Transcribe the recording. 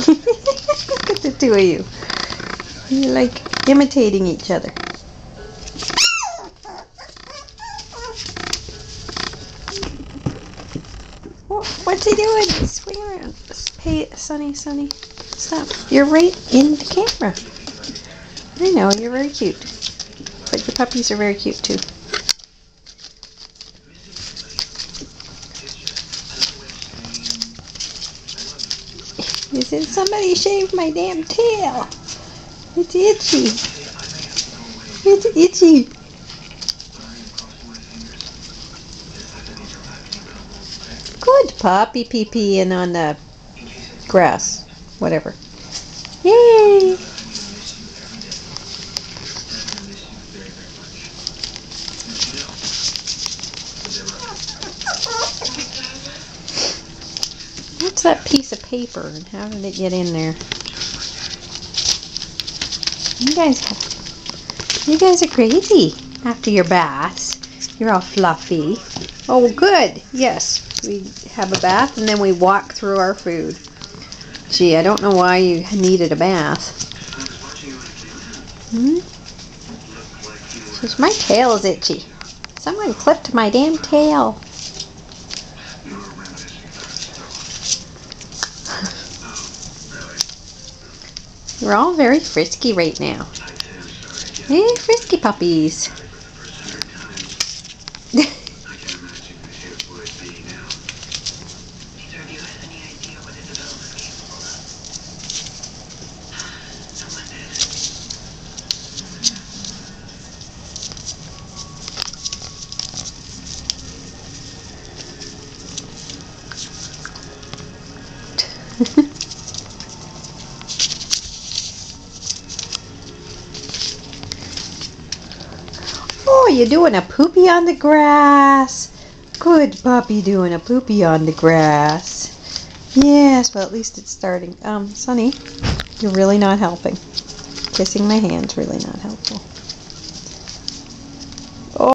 the two of you. You're like imitating each other. What's he doing? Swing around. Hey, Sonny, Sonny, stop. You're right in the camera. I know, you're very cute. But your puppies are very cute too. He said, somebody shaved my damn tail. It's itchy. It's itchy. Good puppy pee peeing on the grass. Whatever. Yay! What's that piece of paper and how did it get in there? You guys, you guys are crazy after your baths. You're all fluffy. Oh, good. Yes, we have a bath and then we walk through our food. Gee, I don't know why you needed a bath. Hmm? My tail is itchy. Someone clipped my damn tail. We're all very frisky right now. Hey, frisky puppies. Oh, you're doing a poopy on the grass. Good puppy doing a poopy on the grass. Yes, well at least it's starting. Um, Sonny, you're really not helping. Kissing my hand's really not helpful.